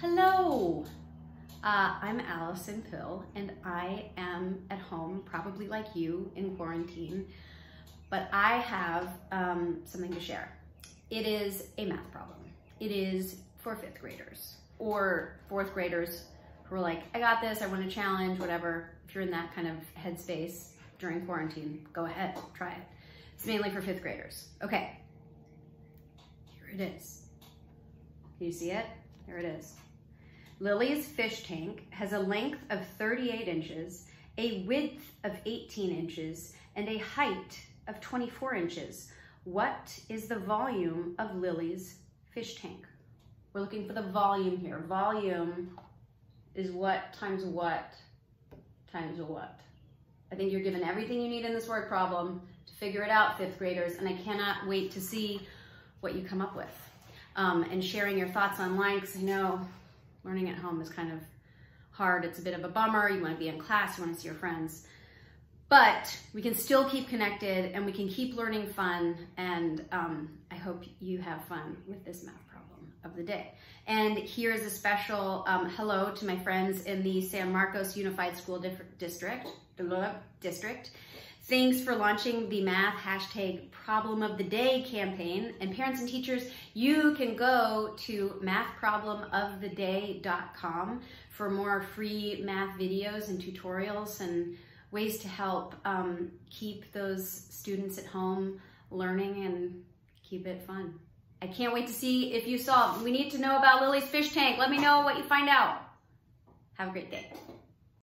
Hello, uh, I'm Alison Pill and I am at home, probably like you in quarantine, but I have um, something to share. It is a math problem. It is for fifth graders or fourth graders who are like, I got this, I want a challenge, whatever. If you're in that kind of headspace during quarantine, go ahead, try it. It's mainly for fifth graders. Okay, here it is. Can you see it? Here it is. Lily's fish tank has a length of 38 inches, a width of 18 inches, and a height of 24 inches. What is the volume of Lily's fish tank? We're looking for the volume here. Volume is what times what times what. I think you're given everything you need in this word problem to figure it out, fifth graders, and I cannot wait to see what you come up with. Um, and sharing your thoughts online, because I know learning at home is kind of hard. It's a bit of a bummer. You want to be in class, you want to see your friends. But we can still keep connected and we can keep learning fun. And um, I hope you have fun with this math problem of the day. And here is a special um, hello to my friends in the San Marcos Unified School District. District. Thanks for launching the math hashtag problem of the day campaign. And parents and teachers, you can go to mathproblemoftheday.com for more free math videos and tutorials and ways to help um, keep those students at home learning and keep it fun. I can't wait to see if you solve. We need to know about Lily's fish tank. Let me know what you find out. Have a great day.